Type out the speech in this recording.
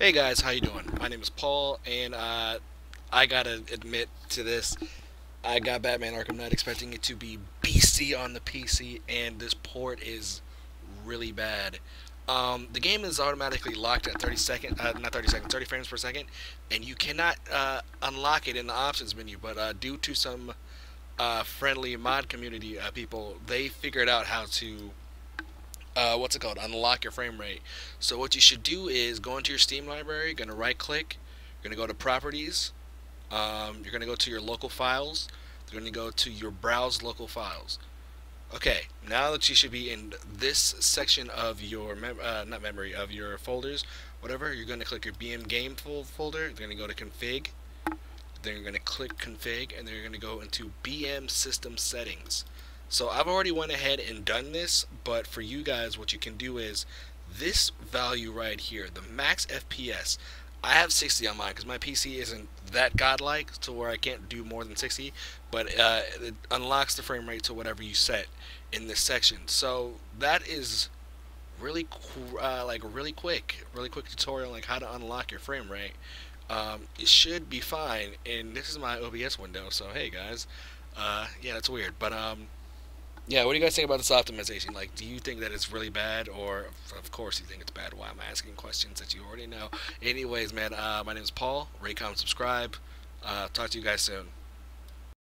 Hey guys, how you doing? My name is Paul, and uh, I gotta admit to this. I got Batman Arkham Knight expecting it to be beastie on the PC, and this port is really bad. Um, the game is automatically locked at 30 seconds, uh, not 30 seconds, 30 frames per second, and you cannot uh, unlock it in the options menu. But uh, due to some uh, friendly mod community uh, people, they figured out how to uh, what's it called? Unlock your frame rate. So what you should do is go into your Steam library. You're gonna right click. You're gonna go to Properties. Um, you're gonna go to your local files. You're gonna go to your Browse local files. Okay, now that you should be in this section of your mem uh, not memory of your folders, whatever. You're gonna click your BM Game folder. You're gonna go to Config. Then you're gonna click Config, and then you're gonna go into BM System Settings. So I've already went ahead and done this, but for you guys, what you can do is this value right here, the max FPS. I have 60 on mine because my PC isn't that godlike to where I can't do more than 60, but uh, it unlocks the frame rate to whatever you set in this section. So that is really uh, like really quick, really quick tutorial like how to unlock your frame rate. Um, it should be fine, and this is my OBS window. So hey guys, uh, yeah, that's weird, but um, yeah, what do you guys think about this optimization? Like, do you think that it's really bad, or of course you think it's bad? Why am I asking questions that you already know? Anyways, man, uh, my name is Paul. Rate, comment, subscribe. Uh, talk to you guys soon.